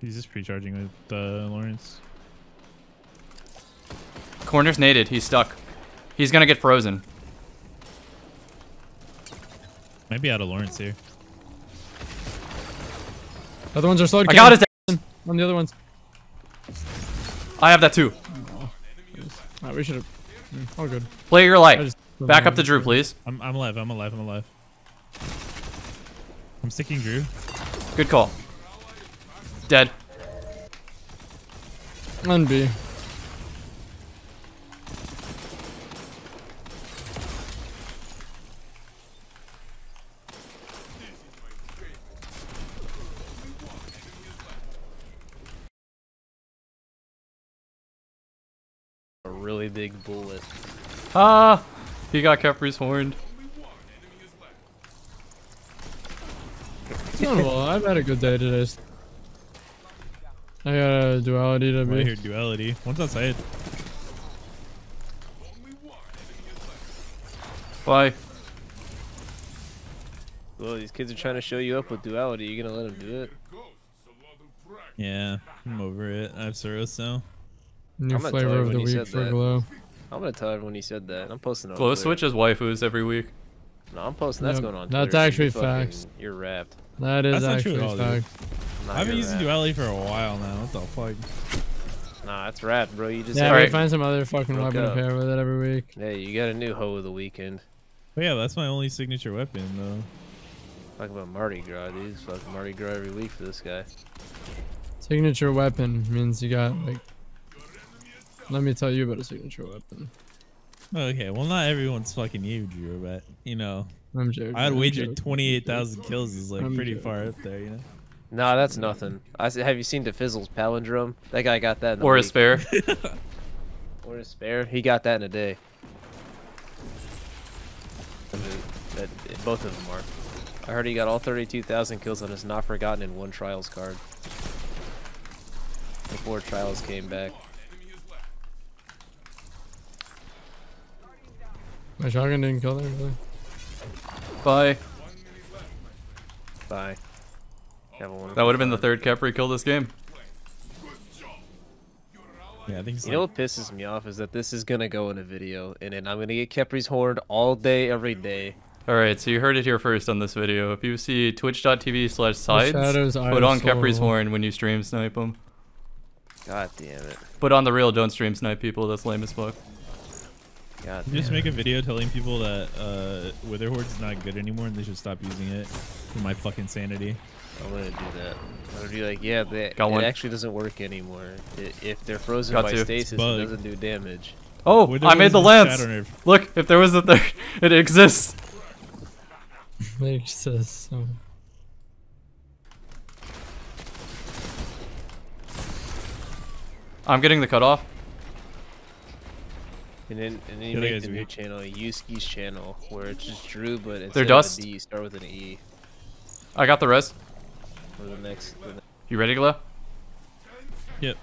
He's just pre-charging with uh, Lorentz. Corner's naded. He's stuck. He's gonna get frozen. Might be out of Lorentz here. Other ones are slowed. I got his. On the other ones. I have that too. Alright, we should have. Mm, all good. Play your I life. Back up to Drew, please. I'm, I'm alive. I'm alive. I'm alive. I'm sticking Drew. Good call. Dead. On B. A really big bullet. Ah, he got Khepri's horned. Oh, well, I've had a good day today. I got a duality to I be. hear duality. One's outside. Why? Well, these kids are trying to show you up with duality. You gonna let them do it? Yeah, I'm over it. I have Soros now. New I'm gonna tell flavor you of the week said for that. Glow. I'm gonna tell everyone he said that. I'm posting on Glow Twitter. switches waifus every week. No, I'm posting. That's Yep, going on. that's Twitter, so actually you're fucking- facts. You're wrapped. That is That's not true actually at fact. I've been using wrapped. duality for a while now. What the fuck? Nah, that's wrapped, bro. You just Yeah, said- we find some other fucking Broke weapon to pair with it every week. Hey, you got a new hoe of the weekend. But yeah, that's my only signature weapon though. Talk about Mardi Gras, dude. It's fucking Mardi Gras every week for this guy. Signature weapon means you got like. Let me tell you about a signature weapon. Okay, well not everyone's fucking you, Drew, but you know, I'm joking. I'd I'm wager twenty-eight thousand kills is like I'm pretty joking. far up there, you know. Nah, that's nothing. I said, have you seen DeFizzle's palindrome? That guy got that in a Or a spare. Or a spare. He got that in a day. I mean, that, both of them are. I heard he got all 32,000 kills on his Not Forgotten in one Trials card. Before Trials came back. My shotgun didn't kill there, really. Bye. Bye. Have a wonderful That would have been the third Khepri kill this game. Yeah, I think it's You know what pisses me off is that this is gonna go in a video, and then I'm gonna get Khepri's horned all day, every day. Alright, so you heard it here first on this video. If you see twitch.tv slash sides, put on Khepri's so- horn when you stream snipe him. God damn it. But on the real, don't stream snipe people. That's lame as fuck. God damn just make a video telling people that uh, Witherhoard is not good anymore and they should stop using it for my fucking sanity. I'm gonna do that. I'm gonna be like, yeah, that Got it one. actually doesn't work anymore. I if they're frozen Got by two. stasis, it doesn't do damage. Oh, Wither I made the Horde lance. is a shadow. Look, if there was a third, it exists. Makes sense. So. I'm getting the cutoff. And then and then Yeah, you make guy's the new weak. channel, Yuski's channel, where it's just Drew, but instead They're of dust? a D, you start with an E. I got the res. For the next. For the, You ready, Glow? Yep.